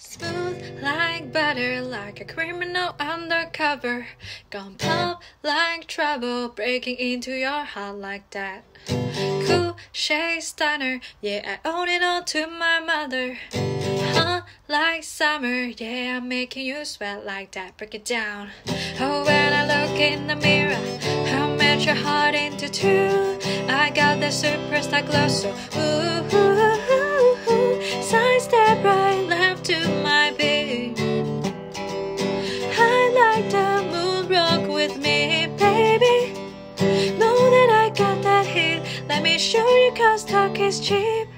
Smooth like butter, like a criminal undercover. Gone pop like trouble, breaking into your heart like that. Cool shade stunner, yeah, I own it all to my mother. Hot like summer, yeah, I'm making you sweat like that. Break it down. Oh, when I look in the mirror, I match your heart into two. I got the superstar glow, so ooh, Let me show you cause talk is cheap.